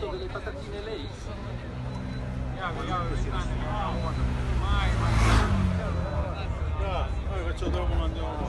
posto delle patatine lei. Iago, Iago, si mai, mai. Noi facciamo dopo, andiamo.